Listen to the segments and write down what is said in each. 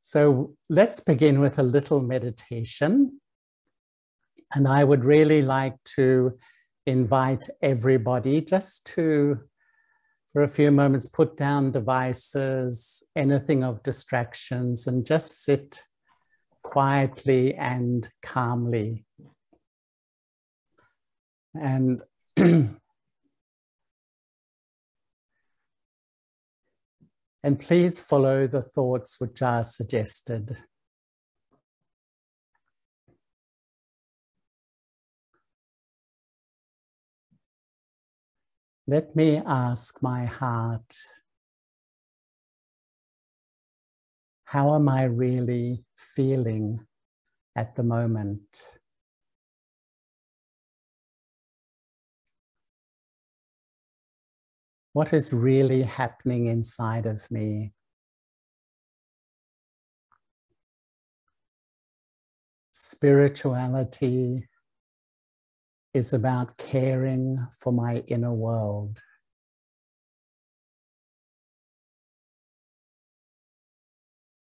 So let's begin with a little meditation. And I would really like to invite everybody just to, for a few moments, put down devices, anything of distractions, and just sit quietly and calmly. And And please follow the thoughts which are suggested. Let me ask my heart, how am I really feeling at the moment? What is really happening inside of me. Spirituality is about caring for my inner world.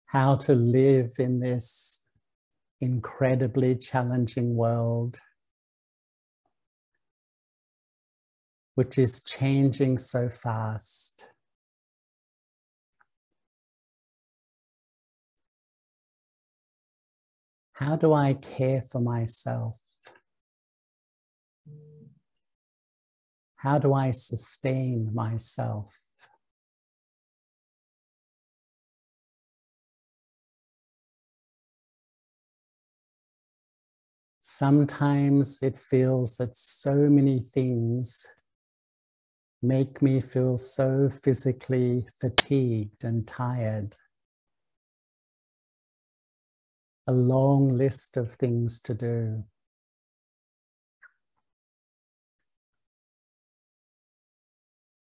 How to live in this incredibly challenging world which is changing so fast. How do I care for myself? How do I sustain myself? Sometimes it feels that so many things make me feel so physically fatigued and tired. A long list of things to do.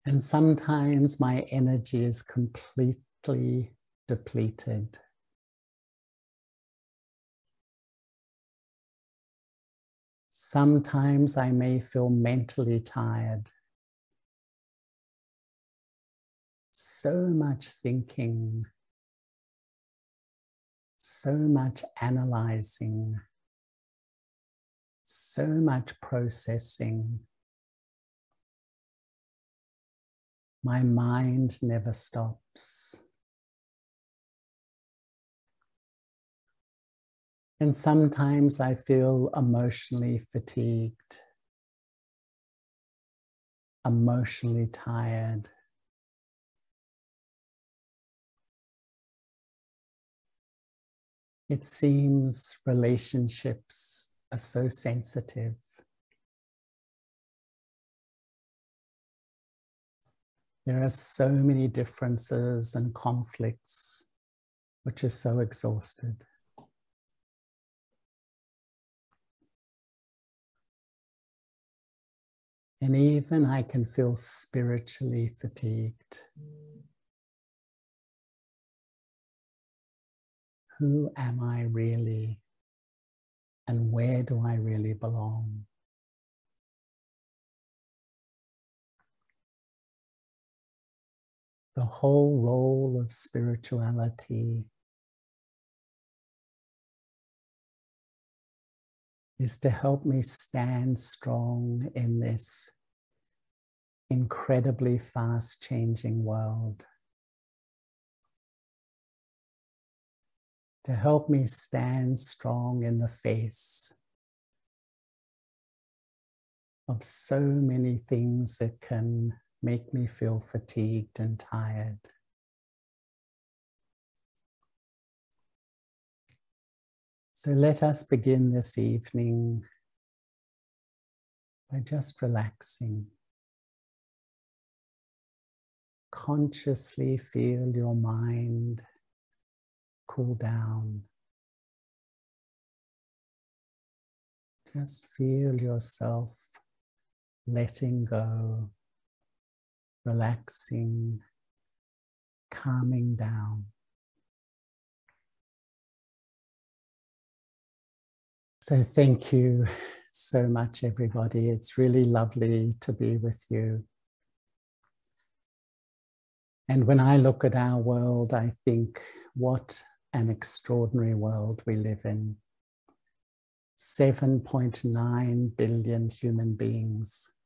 And sometimes my energy is completely depleted. Sometimes I may feel mentally tired. So much thinking, so much analyzing, so much processing. My mind never stops. And sometimes I feel emotionally fatigued, emotionally tired. It seems relationships are so sensitive. There are so many differences and conflicts, which are so exhausted. And even I can feel spiritually fatigued. Who am I really and where do I really belong? The whole role of spirituality is to help me stand strong in this incredibly fast changing world. To help me stand strong in the face of so many things that can make me feel fatigued and tired. So let us begin this evening by just relaxing. Consciously feel your mind cool down. Just feel yourself letting go, relaxing, calming down. So, thank you so much, everybody. It's really lovely to be with you. And when I look at our world, I think what an extraordinary world we live in. 7.9 billion human beings,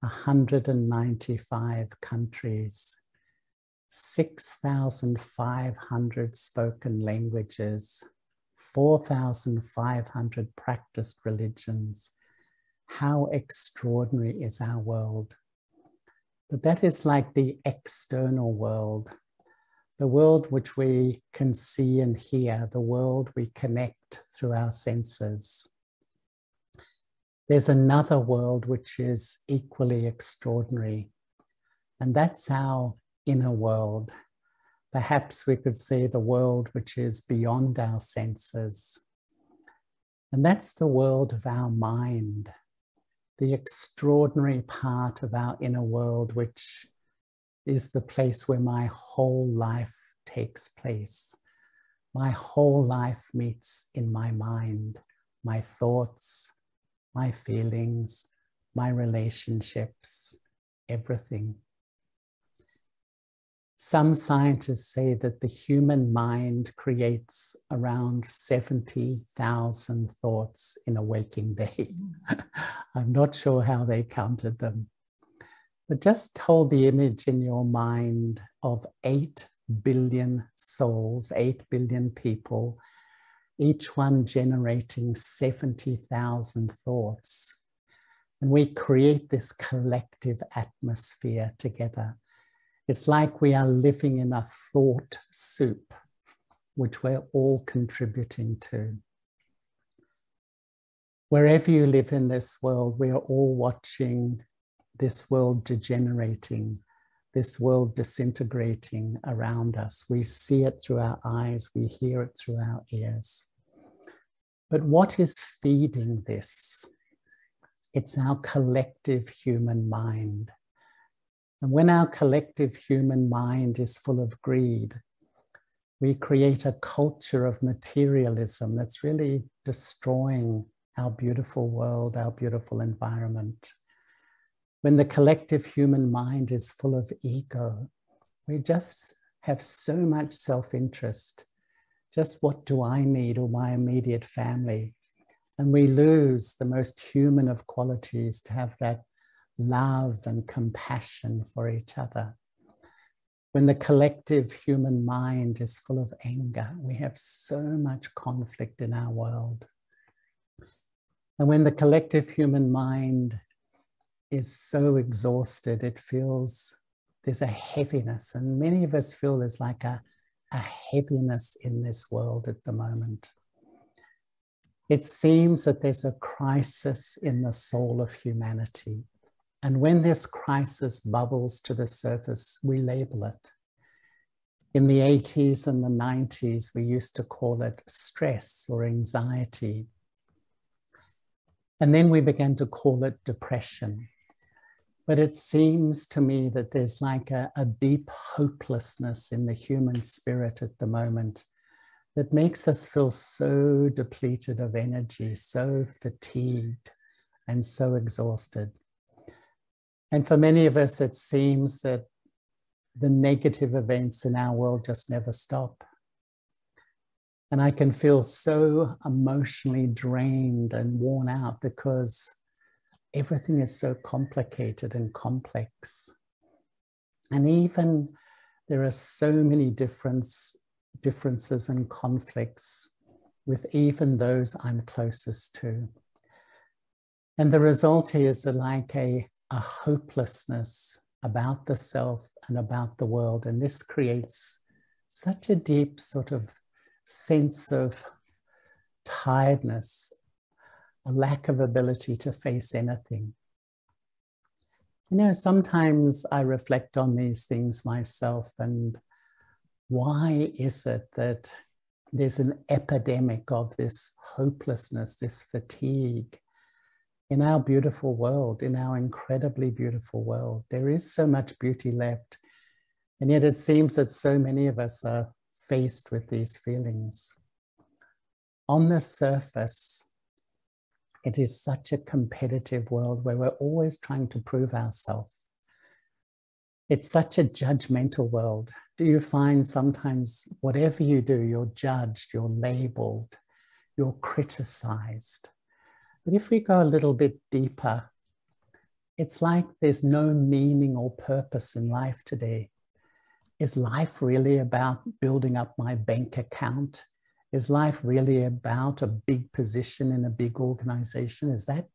195 countries, 6,500 spoken languages, 4,500 practiced religions. How extraordinary is our world! But that is like the external world, the world which we can see and hear, the world we connect through our senses. There's another world which is equally extraordinary, and that's our inner world. Perhaps we could say the world which is beyond our senses. And that's the world of our mind, the extraordinary part of our inner world, which is the place where my whole life takes place. My whole life meets in my mind, my thoughts, my feelings, my relationships, everything. Some scientists say that the human mind creates around 70,000 thoughts in a waking day. I'm not sure how they counted them. But just hold the image in your mind of 8 billion souls, 8 billion people, each one generating 70,000 thoughts. And we create this collective atmosphere together it's like we are living in a thought soup, which we're all contributing to. Wherever you live in this world, we are all watching this world degenerating, this world disintegrating around us. We see it through our eyes, we hear it through our ears. But what is feeding this? It's our collective human mind. And when our collective human mind is full of greed, we create a culture of materialism that's really destroying our beautiful world, our beautiful environment. When the collective human mind is full of ego, we just have so much self interest. Just what do I need or my immediate family? And we lose the most human of qualities to have that love and compassion for each other. When the collective human mind is full of anger, we have so much conflict in our world. And when the collective human mind is so exhausted, it feels there's a heaviness. And many of us feel there's like a, a heaviness in this world at the moment. It seems that there's a crisis in the soul of humanity. And when this crisis bubbles to the surface, we label it. In the 80s and the 90s, we used to call it stress or anxiety. And then we began to call it depression. But it seems to me that there's like a, a deep hopelessness in the human spirit at the moment that makes us feel so depleted of energy, so fatigued, and so exhausted. And for many of us, it seems that the negative events in our world just never stop. And I can feel so emotionally drained and worn out because everything is so complicated and complex. And even there are so many difference, differences and conflicts with even those I'm closest to. And the result is like a a hopelessness about the self and about the world. And this creates such a deep sort of sense of tiredness, a lack of ability to face anything. You know, sometimes I reflect on these things myself and why is it that there's an epidemic of this hopelessness, this fatigue, in our beautiful world, in our incredibly beautiful world. There is so much beauty left. And yet it seems that so many of us are faced with these feelings. On the surface, it is such a competitive world where we're always trying to prove ourselves. It's such a judgmental world. do you find sometimes whatever you do, you're judged, you're labeled, you're criticized? But if we go a little bit deeper, it's like there's no meaning or purpose in life today. Is life really about building up my bank account? Is life really about a big position in a big organization? Is that,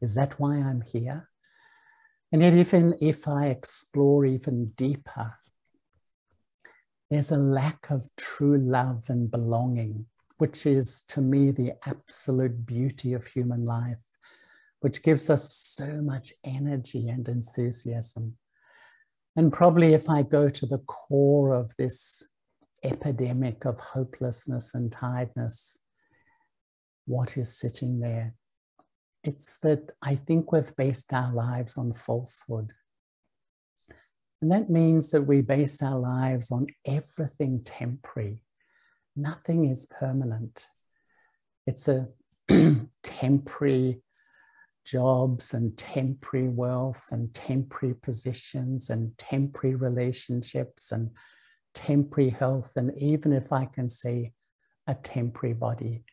is that why I'm here? And yet, even if I explore even deeper, there's a lack of true love and belonging, which is to me the absolute beauty of human life, which gives us so much energy and enthusiasm. And probably if I go to the core of this epidemic of hopelessness and tiredness, what is sitting there? It's that I think we've based our lives on falsehood. And that means that we base our lives on everything temporary. Nothing is permanent. It's a temporary jobs and temporary wealth and temporary positions and temporary relationships and temporary health. And even if I can say a temporary body.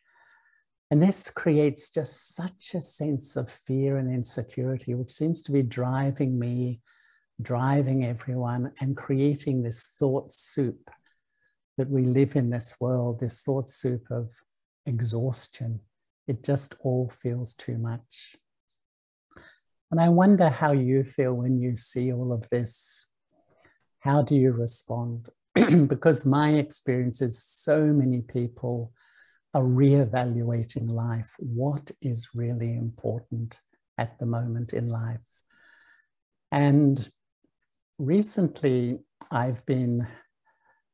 And this creates just such a sense of fear and insecurity, which seems to be driving me driving everyone and creating this thought soup that we live in this world, this thought soup of exhaustion. It just all feels too much. And I wonder how you feel when you see all of this. How do you respond? because my experience is so many people are reevaluating life. What is really important at the moment in life? And recently I've been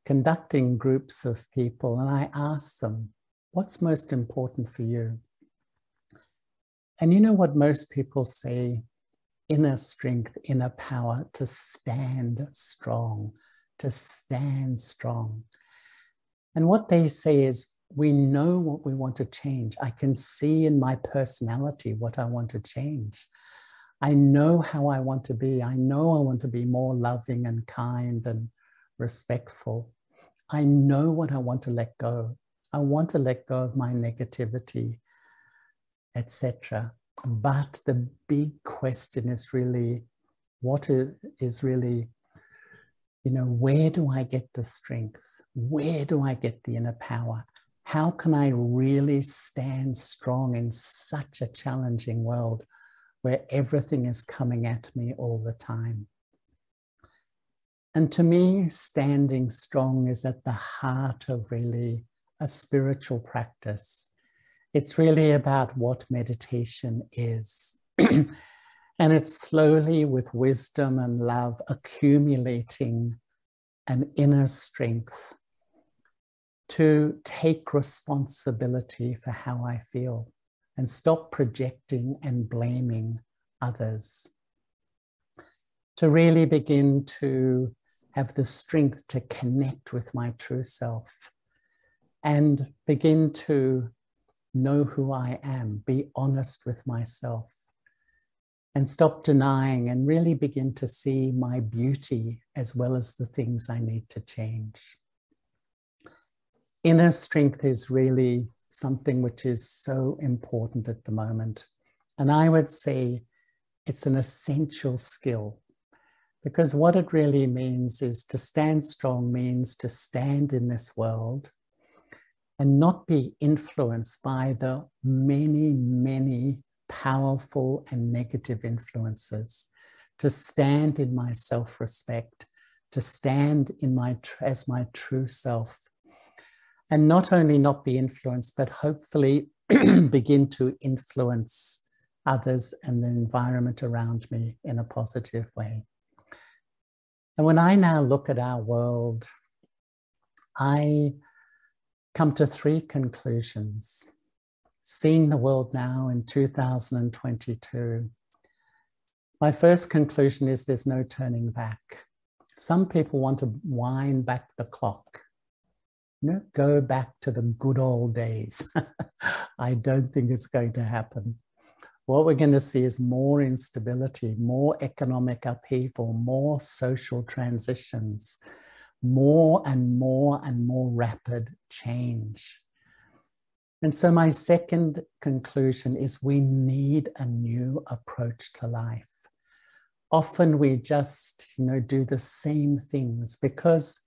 conducting groups of people and I ask them, what's most important for you? And you know what most people say? Inner strength, inner power to stand strong, to stand strong. And what they say is, we know what we want to change. I can see in my personality what I want to change. I know how I want to be. I know I want to be more loving and kind and respectful. I know what I want to let go. I want to let go of my negativity, etc. But the big question is really what is really, you know, where do I get the strength? Where do I get the inner power? How can I really stand strong in such a challenging world? where everything is coming at me all the time. And to me, standing strong is at the heart of really a spiritual practice. It's really about what meditation is. and it's slowly, with wisdom and love, accumulating an inner strength to take responsibility for how I feel and stop projecting and blaming others. To really begin to have the strength to connect with my true self and begin to know who I am, be honest with myself, and stop denying and really begin to see my beauty as well as the things I need to change. Inner strength is really something which is so important at the moment. And I would say it's an essential skill because what it really means is to stand strong means to stand in this world and not be influenced by the many, many powerful and negative influences, to stand in my self respect, to stand in my, as my true self, and not only not be influenced, but hopefully begin to influence others and the environment around me in a positive way. And when I now look at our world, I come to three conclusions. Seeing the world now in 2022, my first conclusion is there's no turning back. Some people want to wind back the clock you know, go back to the good old days. I don't think it's going to happen. What we're going to see is more instability, more economic upheaval, more social transitions, more and more and more rapid change. And so, my second conclusion is we need a new approach to life. Often we just, you know, do the same things because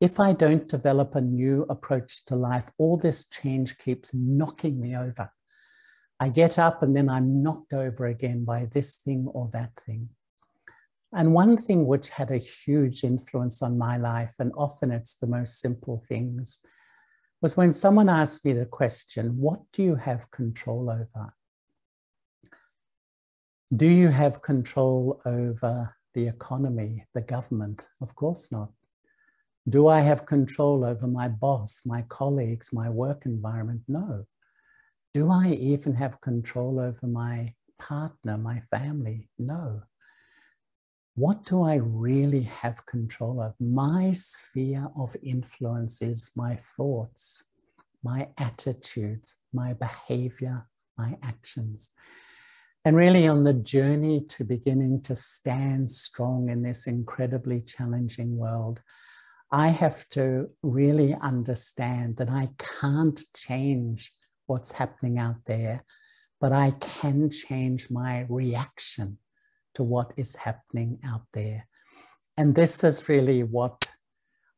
if I don't develop a new approach to life, all this change keeps knocking me over. I get up and then I'm knocked over again by this thing or that thing. And one thing which had a huge influence on my life, and often it's the most simple things, was when someone asked me the question, What do you have control over? Do you have control over the economy, the government? Of course not. Do I have control over my boss, my colleagues, my work environment? No. Do I even have control over my partner, my family? No. What do I really have control of? My sphere of influence is my thoughts, my attitudes, my behavior, my actions. And really, on the journey to beginning to stand strong in this incredibly challenging world, I have to really understand that I can't change what's happening out there, but I can change my reaction to what is happening out there. And this is really what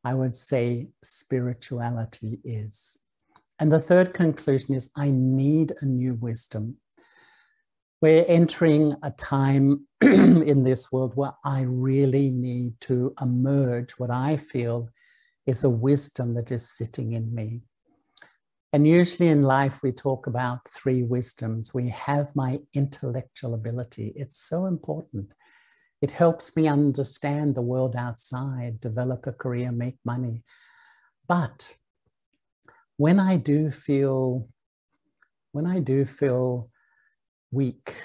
I would say spirituality is. And the third conclusion is I need a new wisdom. We're entering a time in this world where I really need to emerge what I feel is a wisdom that is sitting in me. And usually in life, we talk about three wisdoms. We have my intellectual ability, it's so important. It helps me understand the world outside, develop a career, make money. But when I do feel, when I do feel weak,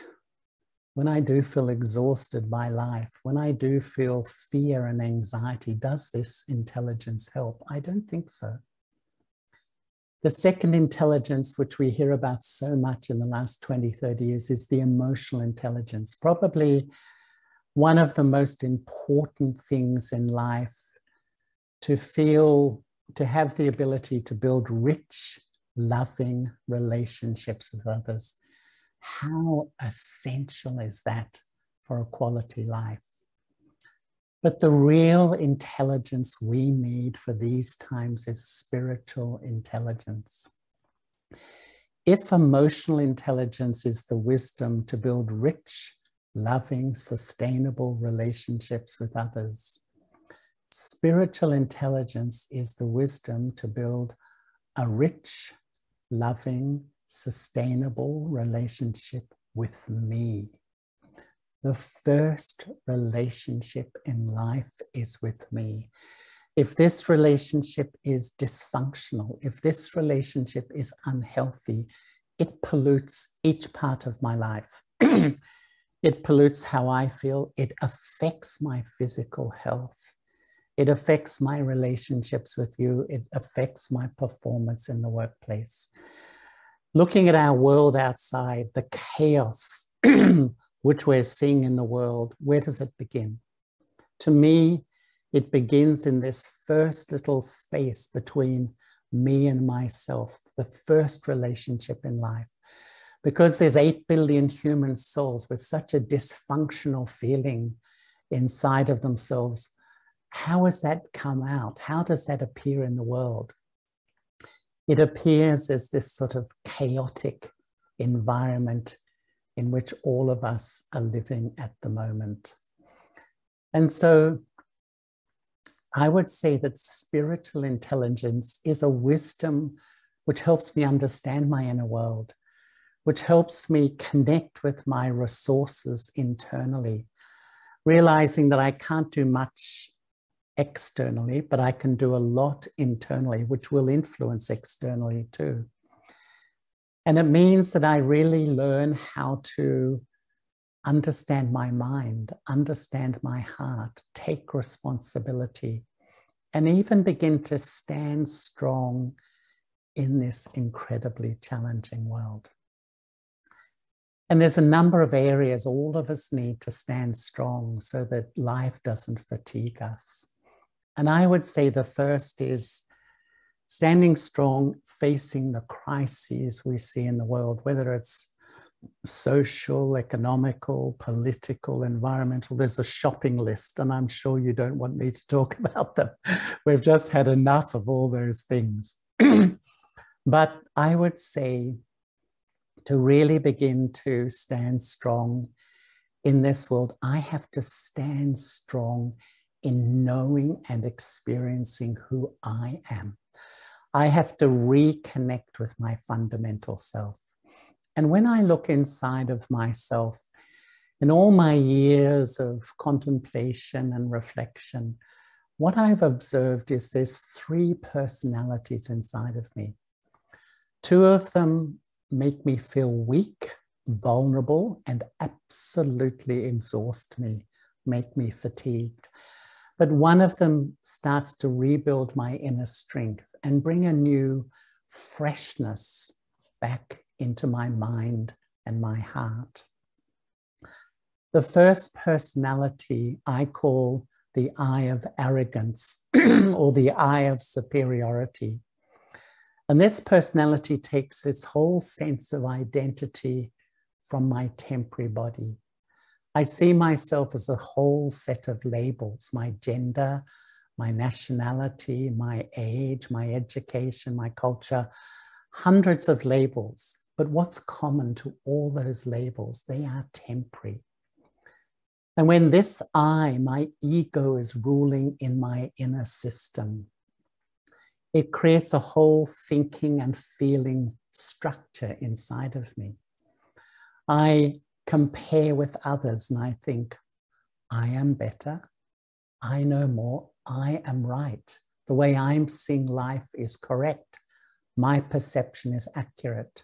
when I do feel exhausted by life, when I do feel fear and anxiety, does this intelligence help? I don't think so. The second intelligence, which we hear about so much in the last 20, 30 years, is the emotional intelligence. Probably one of the most important things in life to feel, to have the ability to build rich, loving relationships with others how essential is that for a quality life? But the real intelligence we need for these times is spiritual intelligence. If emotional intelligence is the wisdom to build rich, loving, sustainable relationships with others, spiritual intelligence is the wisdom to build a rich, loving, sustainable relationship with me. The first relationship in life is with me. If this relationship is dysfunctional, if this relationship is unhealthy, it pollutes each part of my life. it pollutes how I feel. It affects my physical health. It affects my relationships with you. It affects my performance in the workplace looking at our world outside, the chaos which we're seeing in the world, where does it begin? To me, it begins in this first little space between me and myself, the first relationship in life. Because there's 8 billion human souls with such a dysfunctional feeling inside of themselves, how has that come out? How does that appear in the world? it appears as this sort of chaotic environment in which all of us are living at the moment. And so I would say that spiritual intelligence is a wisdom which helps me understand my inner world, which helps me connect with my resources internally, realizing that I can't do much externally, but I can do a lot internally, which will influence externally too. And it means that I really learn how to understand my mind, understand my heart, take responsibility, and even begin to stand strong in this incredibly challenging world. And there's a number of areas all of us need to stand strong so that life doesn't fatigue us. And I would say the first is standing strong, facing the crises we see in the world, whether it's social, economical, political, environmental. There's a shopping list, and I'm sure you don't want me to talk about them. We've just had enough of all those things. but I would say to really begin to stand strong in this world, I have to stand strong in knowing and experiencing who I am. I have to reconnect with my fundamental self. And when I look inside of myself, in all my years of contemplation and reflection, what I've observed is there's three personalities inside of me. Two of them make me feel weak, vulnerable, and absolutely exhaust me, make me fatigued. But one of them starts to rebuild my inner strength and bring a new freshness back into my mind and my heart. The first personality I call the I of arrogance or the I of superiority. And this personality takes its whole sense of identity from my temporary body. I see myself as a whole set of labels my gender, my nationality, my age, my education, my culture, hundreds of labels. But what's common to all those labels? They are temporary. And when this I, my ego, is ruling in my inner system, it creates a whole thinking and feeling structure inside of me. I compare with others and I think, I am better, I know more, I am right. The way I'm seeing life is correct, my perception is accurate.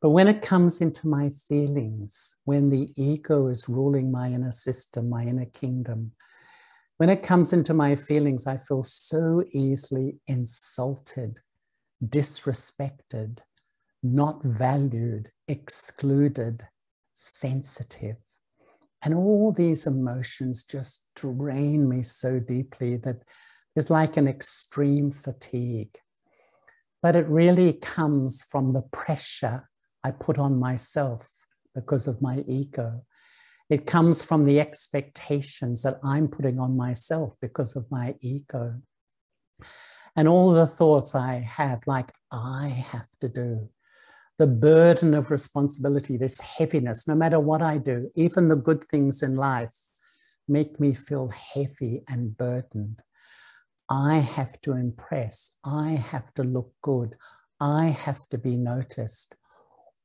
But when it comes into my feelings, when the ego is ruling my inner system, my inner kingdom, when it comes into my feelings, I feel so easily insulted, disrespected, not valued, excluded, sensitive. And all these emotions just drain me so deeply that there's like an extreme fatigue. But it really comes from the pressure I put on myself because of my ego. It comes from the expectations that I'm putting on myself because of my ego. And all the thoughts I have, like, I have to do, the burden of responsibility, this heaviness, no matter what I do, even the good things in life, make me feel heavy and burdened. I have to impress. I have to look good. I have to be noticed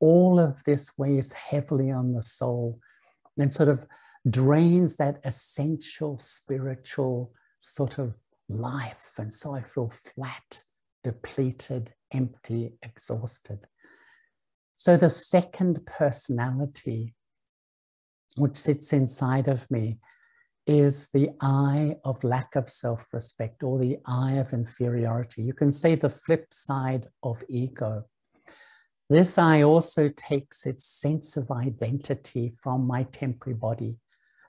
all of this weighs heavily on the soul and sort of drains that essential spiritual sort of life. And so I feel flat, depleted, empty, exhausted. So the second personality, which sits inside of me, is the I of lack of self respect or the I of inferiority. You can say the flip side of ego. This I also takes its sense of identity from my temporary body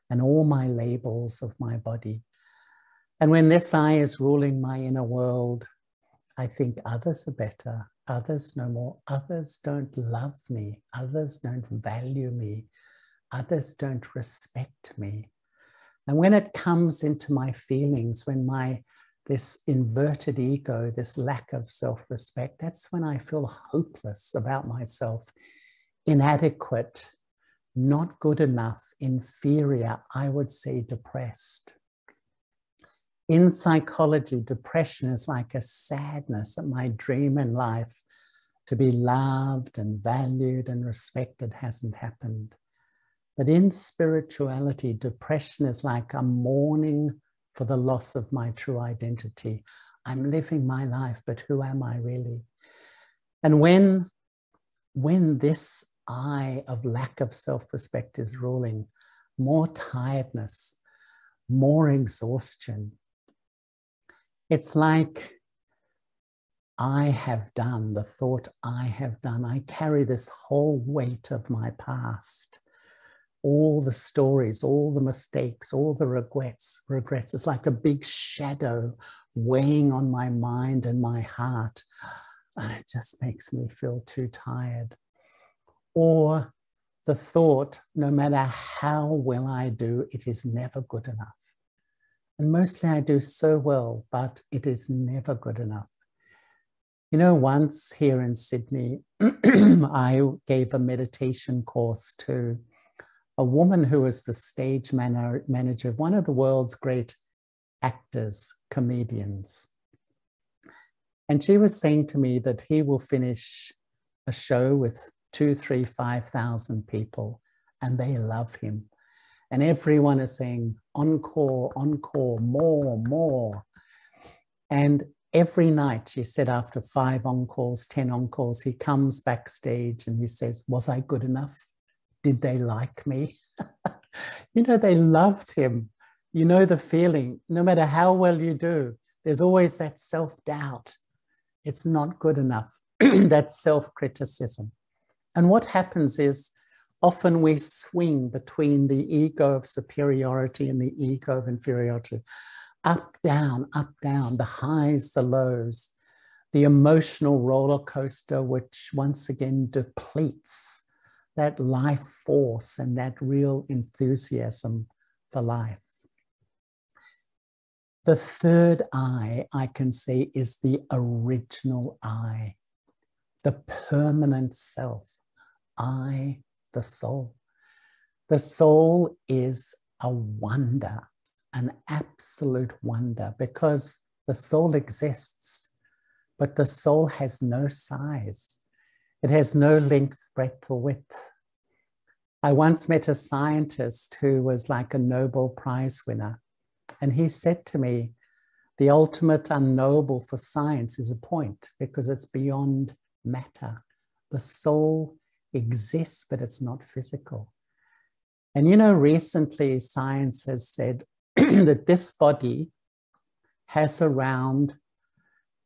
and all my labels of my body. And when this I is ruling my inner world, I think others are better, others know more, others don't love me, others don't value me, others don't respect me. And when it comes into my feelings, when my this inverted ego, this lack of self respect, that's when I feel hopeless about myself, inadequate, not good enough, inferior, I would say depressed. In psychology, depression is like a sadness that my dream in life to be loved and valued and respected hasn't happened. But in spirituality, depression is like a mourning for the loss of my true identity. I'm living my life, but who am I really? And when, when this I of lack of self respect is ruling, more tiredness, more exhaustion. It's like I have done, the thought I have done. I carry this whole weight of my past all the stories, all the mistakes, all the regrets, regrets. It's like a big shadow weighing on my mind and my heart. And it just makes me feel too tired. Or the thought, no matter how well I do, it is never good enough. And mostly I do so well, but it is never good enough. You know, once here in Sydney, I gave a meditation course to a woman who was the stage manager of one of the world's great actors, comedians. And she was saying to me that he will finish a show with two, three, five thousand people, and they love him. And everyone is saying, encore, encore, more, more. And every night, she said, after five encores, 10 encores, he comes backstage and he says, Was I good enough? Did they like me? you know, they loved him. You know the feeling, no matter how well you do, there's always that self doubt. It's not good enough, that self criticism. And what happens is often we swing between the ego of superiority and the ego of inferiority up, down, up, down, the highs, the lows, the emotional roller coaster, which once again depletes that life force and that real enthusiasm for life. The third eye, I can say, is the original I, the permanent self. I, the soul. The soul is a wonder, an absolute wonder, because the soul exists, but the soul has no size. It has no length, breadth, or width. I once met a scientist who was like a Nobel Prize winner, and he said to me, The ultimate unknowable for science is a point because it's beyond matter. The soul exists, but it's not physical. And you know, recently science has said that this body has around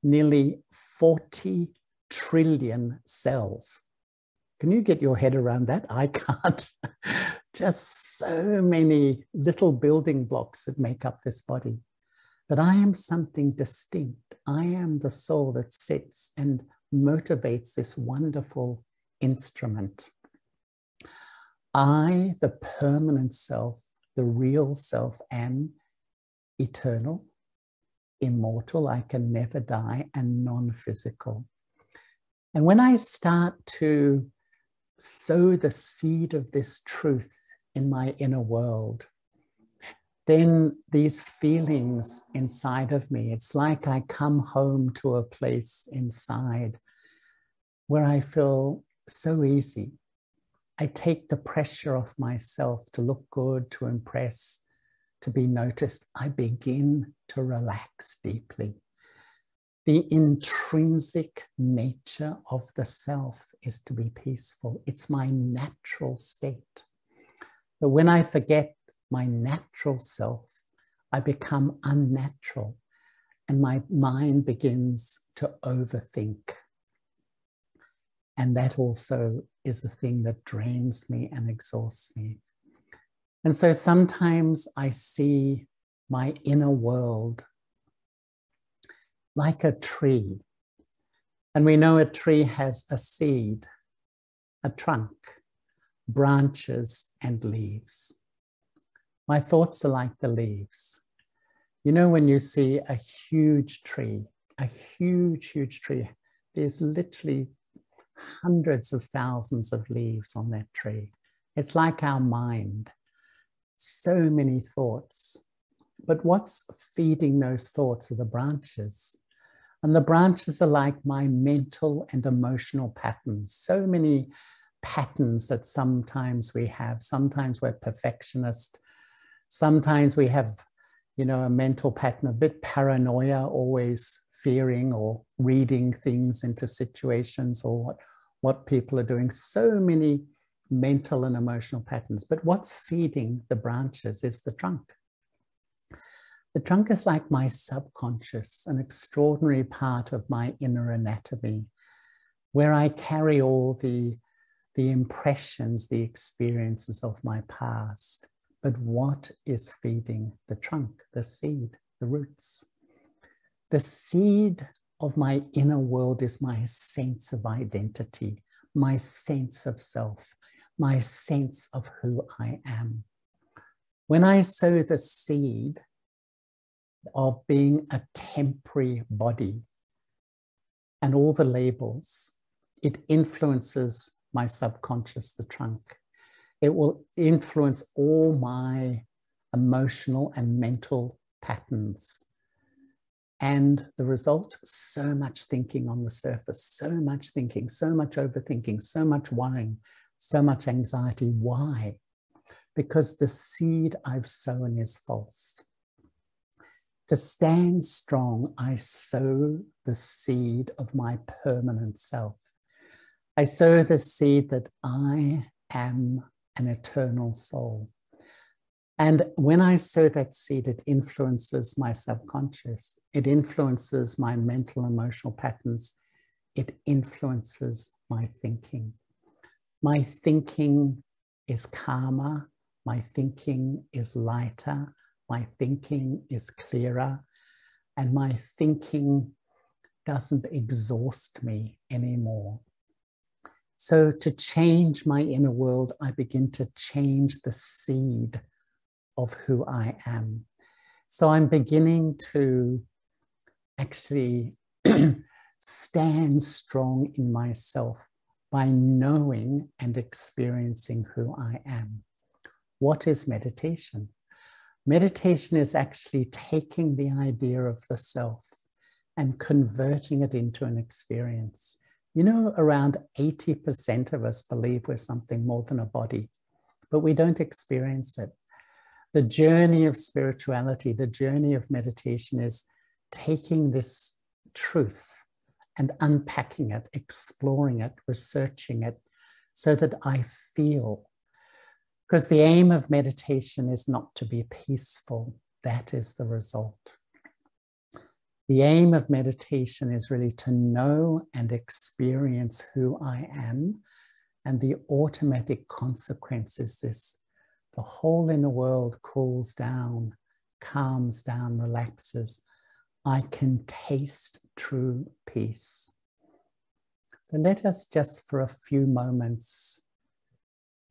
nearly 40 trillion cells. Can you get your head around that? I can't. Just so many little building blocks that make up this body. But I am something distinct. I am the soul that sits and motivates this wonderful instrument. I, the permanent self, the real self, am eternal, immortal, I can never die, and non physical. And when I start to sow the seed of this truth in my inner world, then these feelings inside of me, it's like I come home to a place inside where I feel so easy. I take the pressure off myself to look good, to impress, to be noticed. I begin to relax deeply. The intrinsic nature of the self is to be peaceful. It's my natural state. But when I forget my natural self, I become unnatural and my mind begins to overthink. And that also is a thing that drains me and exhausts me. And so sometimes I see my inner world like a tree. And we know a tree has a seed, a trunk, branches, and leaves. My thoughts are like the leaves. You know, when you see a huge tree, a huge, huge tree, there's literally hundreds of thousands of leaves on that tree. It's like our mind, so many thoughts. But what's feeding those thoughts are the branches. And the branches are like my mental and emotional patterns. So many patterns that sometimes we have. Sometimes we're perfectionist. Sometimes we have, you know, a mental pattern, a bit paranoia, always fearing or reading things into situations or what, what people are doing. So many mental and emotional patterns. But what's feeding the branches is the trunk. The trunk is like my subconscious, an extraordinary part of my inner anatomy, where I carry all the the impressions, the experiences of my past. But what is feeding the trunk, the seed, the roots? The seed of my inner world is my sense of identity, my sense of self, my sense of who I am. When I sow the seed of being a temporary body and all the labels, it influences my subconscious, the trunk. It will influence all my emotional and mental patterns. And the result, so much thinking on the surface, so much thinking, so much overthinking, so much worrying, so much anxiety. Why? Because the seed I've sown is false. To stand strong, I sow the seed of my permanent self. I sow the seed that I am an eternal soul. And when I sow that seed, it influences my subconscious, it influences my mental, emotional patterns, it influences my thinking. My thinking is calmer, my thinking is lighter, my thinking is clearer, and my thinking doesn't exhaust me anymore. So, to change my inner world, I begin to change the seed of who I am. So, I'm beginning to actually stand strong in myself by knowing and experiencing who I am. What is meditation? Meditation is actually taking the idea of the self and converting it into an experience. You know, around 80% of us believe we're something more than a body, but we don't experience it. The journey of spirituality, the journey of meditation is taking this truth and unpacking it, exploring it, researching it, so that I feel. Because the aim of meditation is not to be peaceful, that is the result. The aim of meditation is really to know and experience who I am. And the automatic consequence is this the whole inner world cools down, calms down, relaxes. I can taste true peace. So let us just for a few moments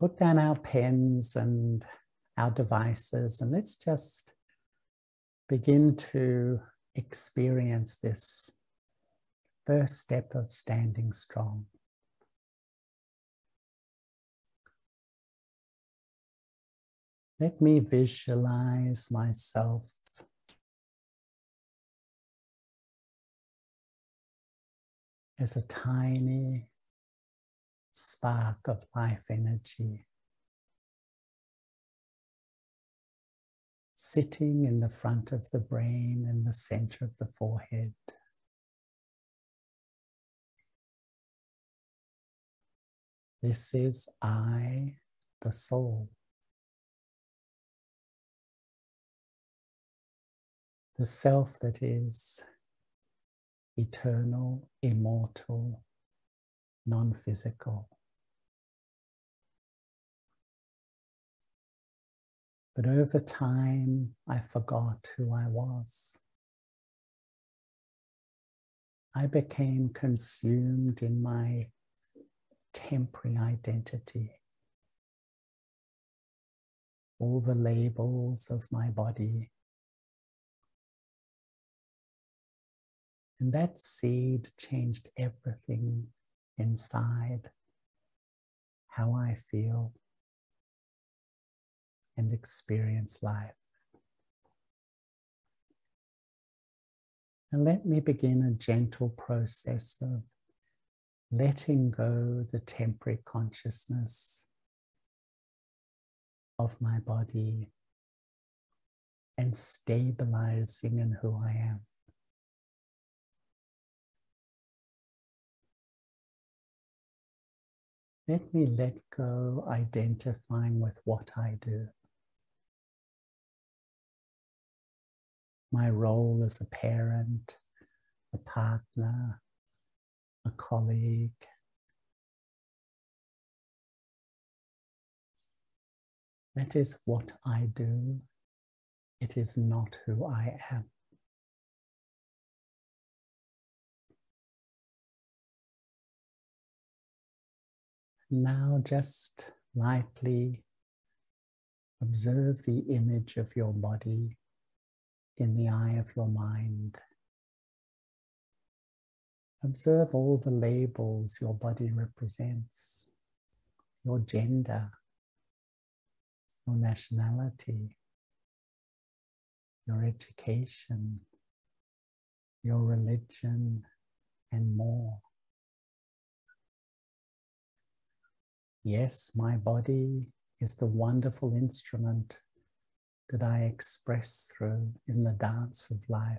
put down our pens and our devices and let's just begin to experience this first step of standing strong. Let me visualize myself as a tiny spark of life energy sitting in the front of the brain in the center of the forehead. This is I, the soul. The self that is eternal, immortal, non physical. But over time, I forgot who I was. I became consumed in my temporary identity. All the labels of my body. And that seed changed everything inside, how I feel, and experience life. And let me begin a gentle process of letting go the temporary consciousness of my body and stabilizing in who I am. Let me let go identifying with what I do. My role as a parent, a partner, a colleague, That is what I do. It is not who I am. Now just lightly observe the image of your body in the eye of your mind. Observe all the labels your body represents, your gender, your nationality, your education, your religion, and more. Yes, my body is the wonderful instrument that I express through in the dance of life.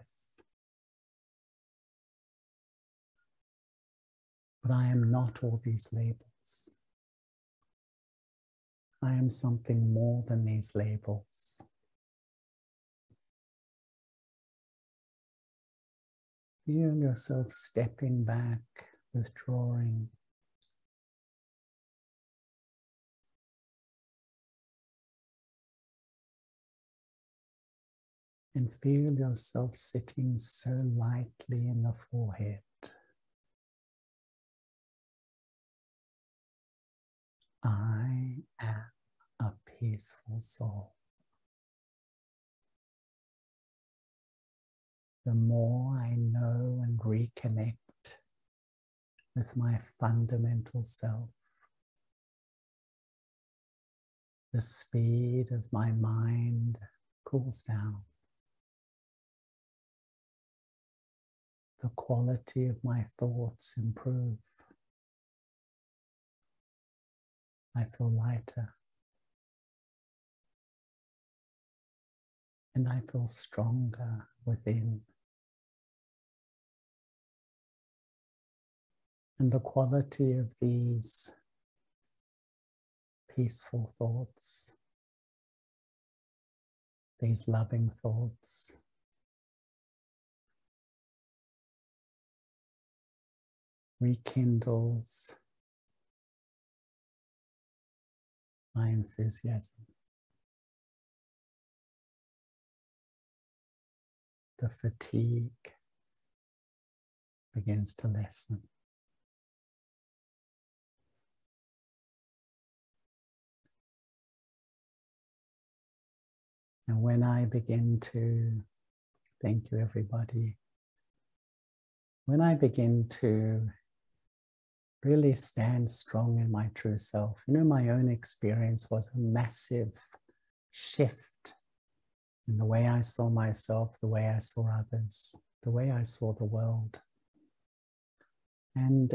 But I am not all these labels. I am something more than these labels. Feel yourself stepping back, withdrawing. And feel yourself sitting so lightly in the forehead. I am a peaceful soul. The more I know and reconnect with my fundamental self, the speed of my mind cools down. The quality of my thoughts improve. I feel lighter. And I feel stronger within. And the quality of these peaceful thoughts, these loving thoughts, rekindles my enthusiasm. The fatigue begins to lessen. And when I begin to, thank you everybody, when I begin to really stand strong in my true self. You know, my own experience was a massive shift in the way I saw myself, the way I saw others, the way I saw the world. And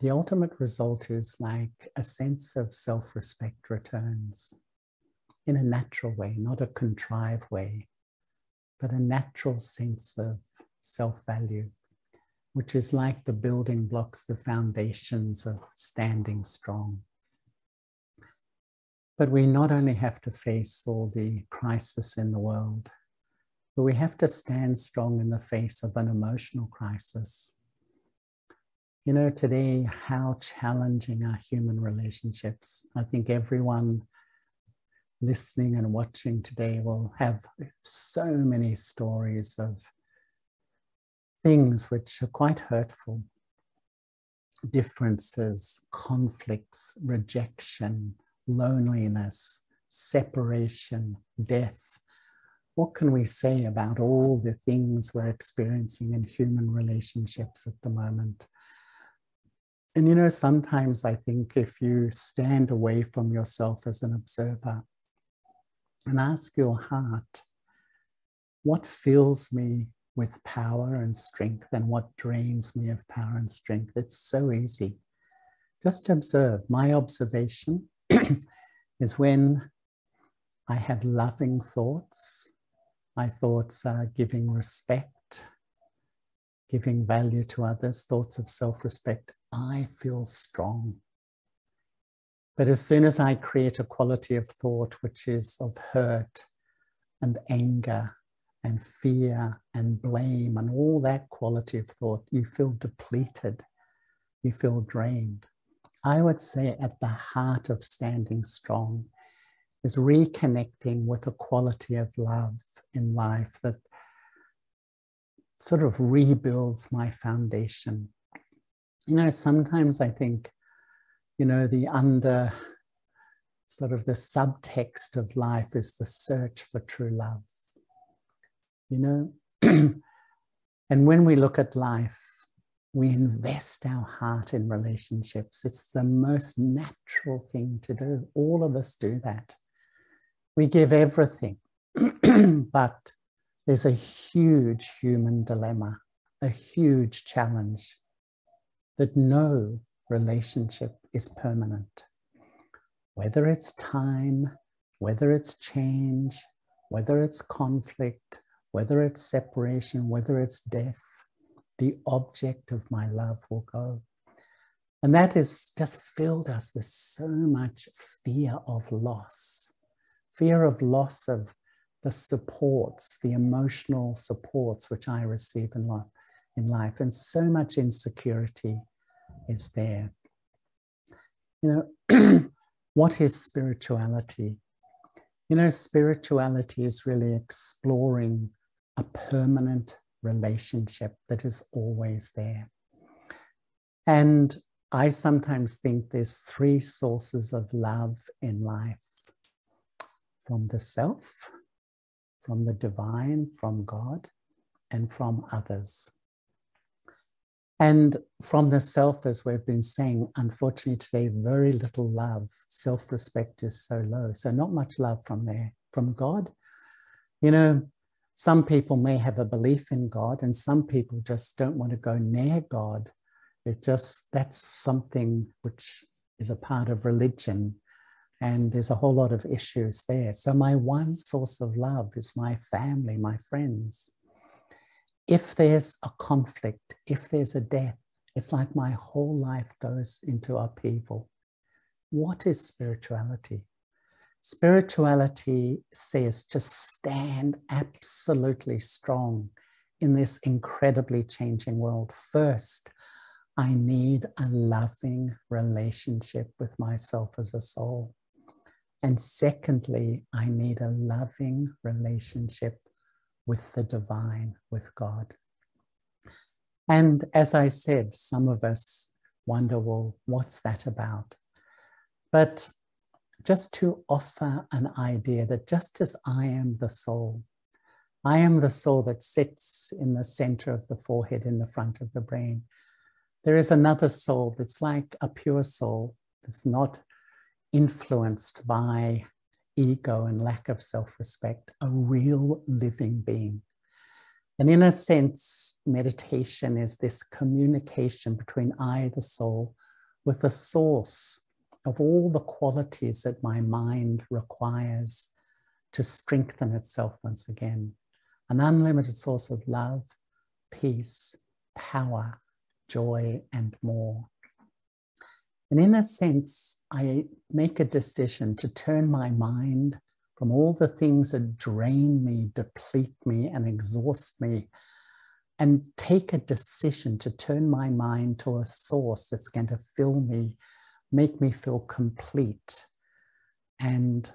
the ultimate result is like a sense of self respect returns in a natural way, not a contrived way, but a natural sense of self value which is like the building blocks, the foundations of standing strong. But we not only have to face all the crisis in the world, but we have to stand strong in the face of an emotional crisis. You know, today, how challenging are human relationships. I think everyone listening and watching today will have so many stories of things which are quite hurtful differences, conflicts, rejection, loneliness, separation, death. What can we say about all the things we're experiencing in human relationships at the moment? And you know, sometimes I think if you stand away from yourself as an observer and ask your heart, what fills me with power and strength and what drains me of power and strength. It's so easy. Just observe. My observation is when I have loving thoughts, my thoughts are giving respect, giving value to others, thoughts of self respect. I feel strong. But as soon as I create a quality of thought which is of hurt and anger and fear and blame and all that quality of thought, you feel depleted, you feel drained. I would say at the heart of standing strong is reconnecting with a quality of love in life that sort of rebuilds my foundation. You know, sometimes I think, you know, the under sort of the subtext of life is the search for true love. You know, and when we look at life, we invest our heart in relationships. It's the most natural thing to do. All of us do that. We give everything, but there's a huge human dilemma, a huge challenge that no relationship is permanent. Whether it's time, whether it's change, whether it's conflict, whether it's separation, whether it's death, the object of my love will go. And that has just filled us with so much fear of loss, fear of loss of the supports, the emotional supports which I receive in life, in life. And so much insecurity is there. You know, what is spirituality? You know, spirituality is really exploring a permanent relationship that is always there. And I sometimes think there's three sources of love in life from the self, from the divine, from God, and from others. And from the self, as we've been saying, unfortunately today, very little love. Self respect is so low. So, not much love from there. From God, you know, some people may have a belief in God, and some people just don't want to go near God. It just, that's something which is a part of religion and there's a whole lot of issues there. So, my one source of love is my family, my friends. If there's a conflict, if there's a death, it's like my whole life goes into upheaval. What is spirituality? Spirituality says to stand absolutely strong in this incredibly changing world. First, I need a loving relationship with myself as a soul. And secondly, I need a loving relationship with the divine, with God. And as I said, some of us wonder, well, what's that about? But just to offer an idea that just as I am the soul, I am the soul that sits in the center of the forehead, in the front of the brain. There is another soul that's like a pure soul, that's not influenced by ego and lack of self respect, a real living being. And in a sense, meditation is this communication between I, the soul, with the source of all the qualities that my mind requires to strengthen itself once again. An unlimited source of love, peace, power, joy, and more. And in a sense, I make a decision to turn my mind from all the things that drain me, deplete me, and exhaust me, and take a decision to turn my mind to a source that's going to fill me, make me feel complete, and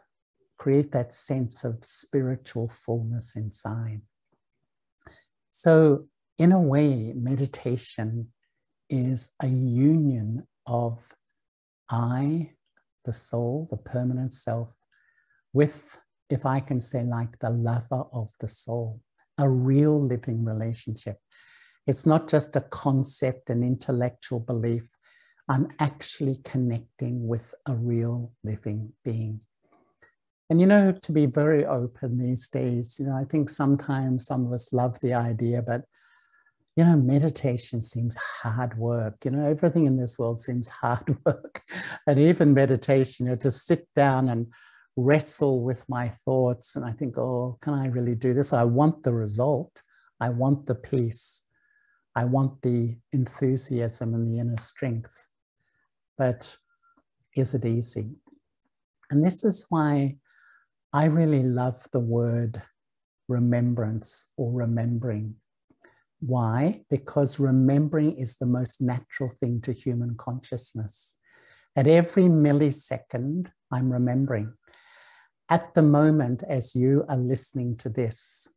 create that sense of spiritual fullness inside. So, in a way, meditation is a union of I, the soul, the permanent self, with, if I can say, like the lover of the soul, a real living relationship. It's not just a concept, an intellectual belief. I'm actually connecting with a real living being. And you know, to be very open these days, you know, I think sometimes some of us love the idea, but you know, meditation seems hard work. You know, everything in this world seems hard work. and even meditation, you know, to sit down and wrestle with my thoughts. And I think, oh, can I really do this? I want the result. I want the peace. I want the enthusiasm and the inner strength. But is it easy? And this is why I really love the word remembrance or remembering why? Because remembering is the most natural thing to human consciousness. At every millisecond, I'm remembering. at the moment, as you are listening to this,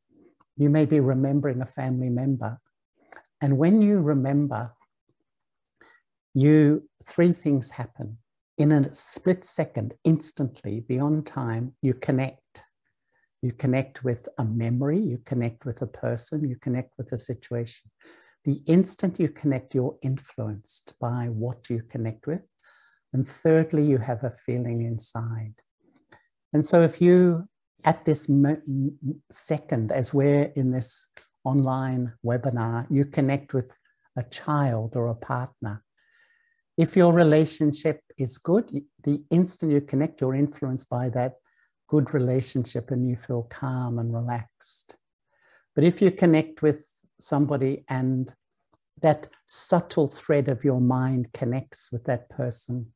you may be remembering a family member. And when you remember, you three things happen. In a split second, instantly, beyond time, you connect. You connect with a memory, you connect with a person, you connect with a situation. The instant you connect, you're influenced by what you connect with. And thirdly, you have a feeling inside. And so if you, at this second, as we're in this online webinar, you connect with a child or a partner. If your relationship is good, the instant you connect, you're influenced by that good relationship and you feel calm and relaxed. But if you connect with somebody and that subtle thread of your mind connects with that person,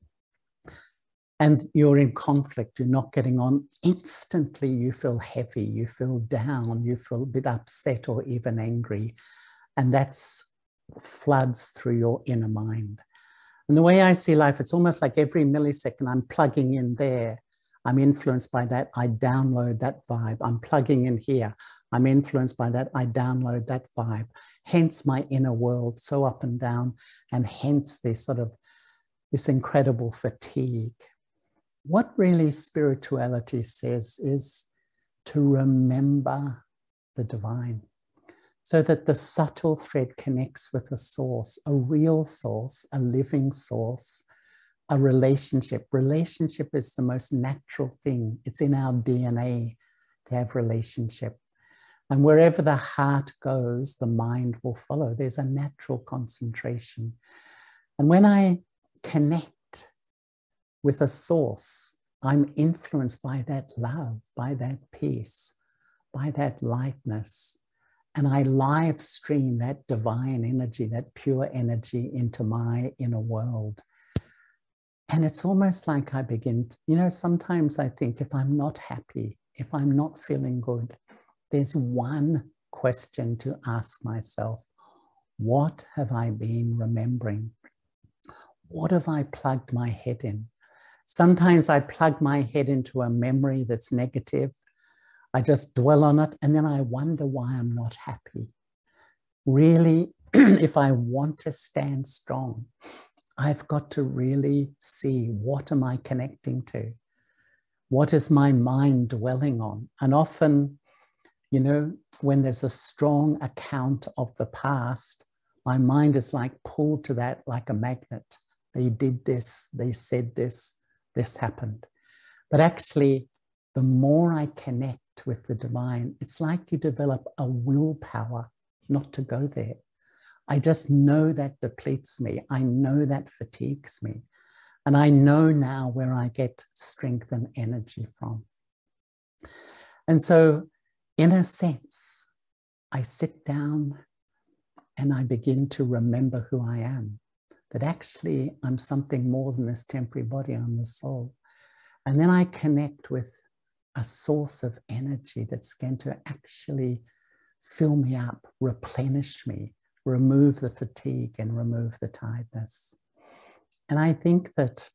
and you're in conflict, you're not getting on, instantly you feel heavy, you feel down, you feel a bit upset or even angry. And that's floods through your inner mind. And the way I see life, it's almost like every millisecond I'm plugging in there. I'm influenced by that. I download that vibe. I'm plugging in here. I'm influenced by that. I download that vibe. Hence my inner world so up and down. And hence this sort of this incredible fatigue what really spirituality says is to remember the divine so that the subtle thread connects with a source, a real source, a living source, a relationship. Relationship is the most natural thing. It's in our DNA to have relationship. And wherever the heart goes, the mind will follow. There's a natural concentration. And when I connect with a source, I'm influenced by that love, by that peace, by that lightness. And I live stream that divine energy, that pure energy into my inner world. And it's almost like I begin, to, you know, sometimes I think if I'm not happy, if I'm not feeling good, there's one question to ask myself What have I been remembering? What have I plugged my head in? Sometimes I plug my head into a memory that's negative. I just dwell on it and then I wonder why I'm not happy. Really, if I want to stand strong, I've got to really see what am I connecting to? What is my mind dwelling on? And often, you know, when there's a strong account of the past, my mind is like pulled to that like a magnet. They did this, they said this, this happened. But actually, the more I connect with the divine, it's like you develop a willpower not to go there. I just know that depletes me. I know that fatigues me. And I know now where I get strength and energy from. And so, in a sense, I sit down and I begin to remember who I am that actually I'm something more than this temporary body, I'm the soul. And then I connect with a source of energy that's going to actually fill me up, replenish me, remove the fatigue, and remove the tiredness. And I think that,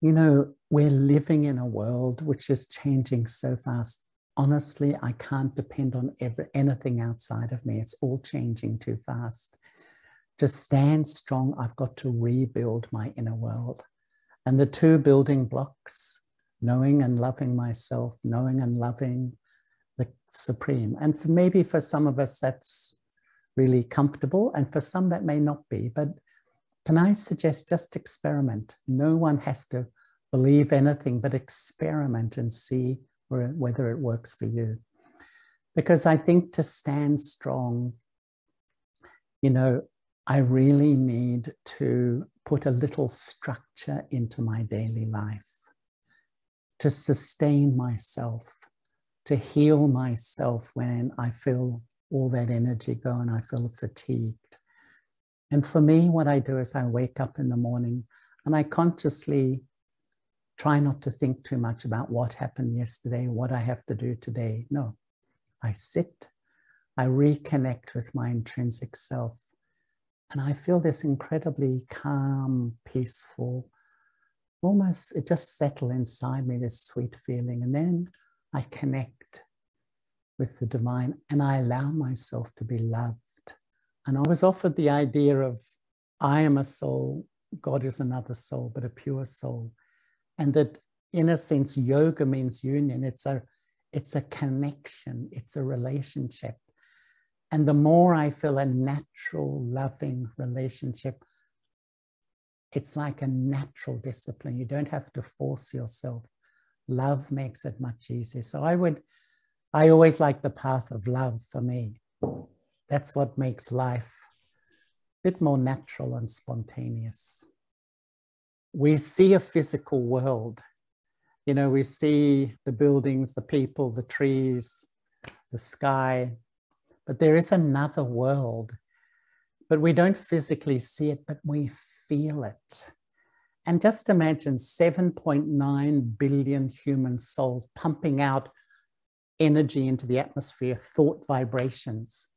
you know, we're living in a world which is changing so fast. Honestly, I can't depend on ever, anything outside of me. It's all changing too fast to stand strong, I've got to rebuild my inner world. And the two building blocks, knowing and loving myself, knowing and loving the Supreme. And for maybe for some of us, that's really comfortable. And for some, that may not be. But can I suggest just experiment? No one has to believe anything, but experiment and see whether it works for you. Because I think to stand strong, you know, I really need to put a little structure into my daily life to sustain myself, to heal myself when I feel all that energy go and I feel fatigued. And for me, what I do is I wake up in the morning and I consciously try not to think too much about what happened yesterday, what I have to do today. No, I sit, I reconnect with my intrinsic self. And I feel this incredibly calm, peaceful, almost, it just settle inside me, this sweet feeling. And then I connect with the divine and I allow myself to be loved. And I was offered the idea of I am a soul, God is another soul, but a pure soul. And that in a sense, yoga means union. It's a it's a connection, it's a relationship. And the more I feel a natural, loving relationship, it's like a natural discipline. You don't have to force yourself. Love makes it much easier. So I would, I always like the path of love for me. That's what makes life a bit more natural and spontaneous. We see a physical world. You know, we see the buildings, the people, the trees, the sky, but there is another world. But we don't physically see it, but we feel it. And just imagine 7.9 billion human souls pumping out energy into the atmosphere, thought vibrations.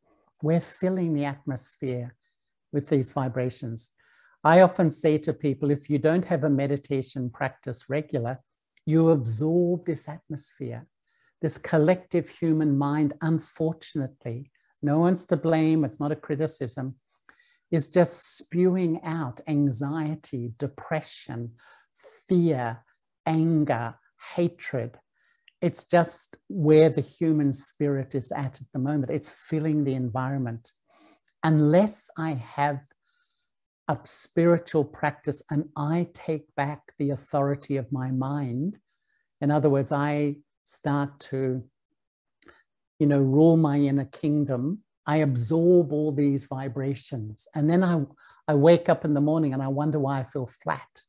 We're filling the atmosphere with these vibrations. I often say to people if you don't have a meditation practice regular, you absorb this atmosphere, this collective human mind, unfortunately, no one's to blame, it's not a criticism, is just spewing out anxiety, depression, fear, anger, hatred. It's just where the human spirit is at at the moment. It's filling the environment. Unless I have a spiritual practice and I take back the authority of my mind, in other words, I start to you know, rule my inner kingdom, I absorb all these vibrations. And then I, I wake up in the morning and I wonder why I feel flat.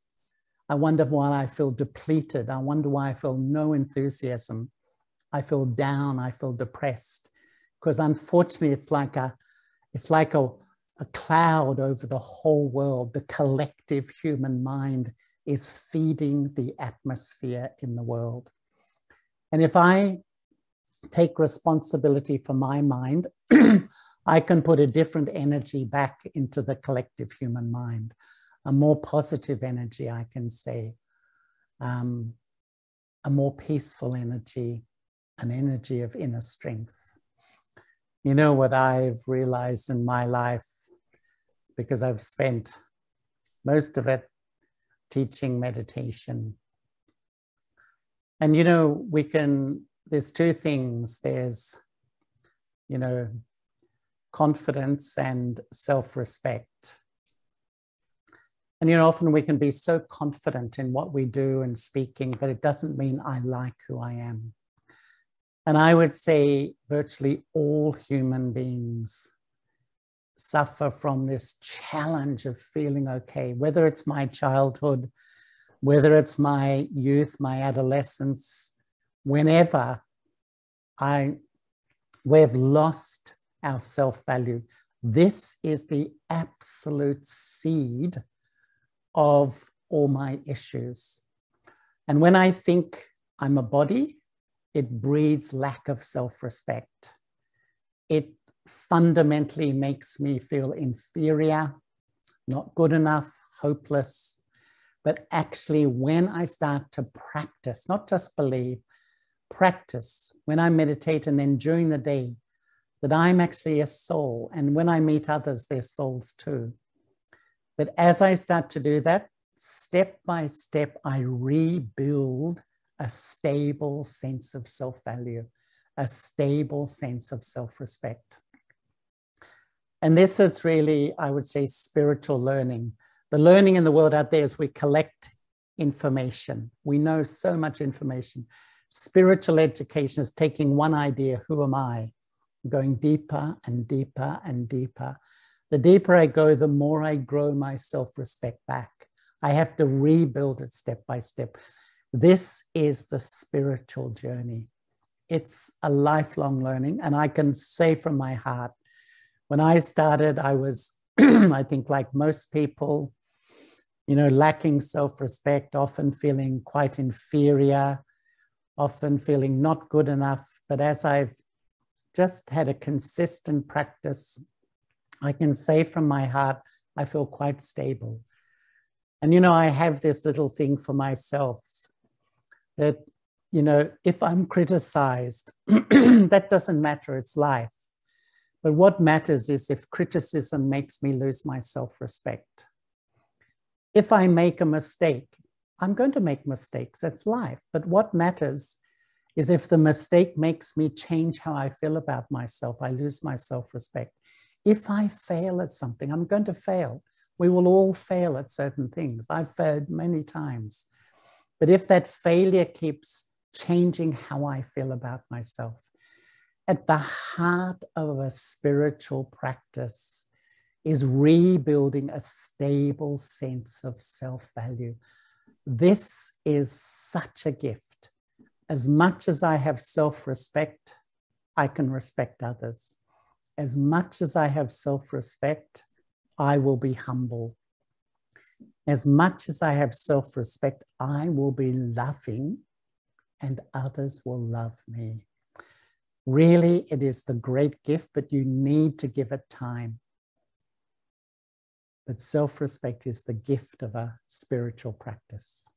I wonder why I feel depleted. I wonder why I feel no enthusiasm. I feel down. I feel depressed. Because unfortunately, it's like a, it's like a, a cloud over the whole world. The collective human mind is feeding the atmosphere in the world. And if I take responsibility for my mind, I can put a different energy back into the collective human mind, a more positive energy, I can say, um, a more peaceful energy, an energy of inner strength. You know what I've realized in my life, because I've spent most of it teaching meditation. And you know, we can there's two things there's you know confidence and self-respect. And you know often we can be so confident in what we do and speaking but it doesn't mean i like who i am. And i would say virtually all human beings suffer from this challenge of feeling okay whether it's my childhood whether it's my youth my adolescence whenever I we've lost our self-value, this is the absolute seed of all my issues. And when I think I'm a body, it breeds lack of self-respect. It fundamentally makes me feel inferior, not good enough, hopeless. But actually, when I start to practice, not just believe, practice when I meditate and then during the day that I'm actually a soul. And when I meet others, they're souls too. But as I start to do that, step by step, I rebuild a stable sense of self value, a stable sense of self respect. And this is really, I would say, spiritual learning. The learning in the world out there is we collect information. We know so much information. Spiritual education is taking one idea, who am I, going deeper and deeper and deeper. The deeper I go, the more I grow my self respect back. I have to rebuild it step by step. This is the spiritual journey. It's a lifelong learning. And I can say from my heart, when I started, I was, I think, like most people, you know, lacking self respect, often feeling quite inferior, often feeling not good enough. But as I've just had a consistent practice, I can say from my heart, I feel quite stable. And, you know, I have this little thing for myself that, you know, if I'm criticized, that doesn't matter, it's life. But what matters is if criticism makes me lose my self respect. If I make a mistake, I'm going to make mistakes, that's life. But what matters is if the mistake makes me change how I feel about myself, I lose my self respect. If I fail at something, I'm going to fail. We will all fail at certain things. I've failed many times. But if that failure keeps changing how I feel about myself, at the heart of a spiritual practice is rebuilding a stable sense of self value. This is such a gift. As much as I have self respect, I can respect others. As much as I have self respect, I will be humble. As much as I have self respect, I will be loving and others will love me. Really, it is the great gift, but you need to give it time. But self respect is the gift of a spiritual practice.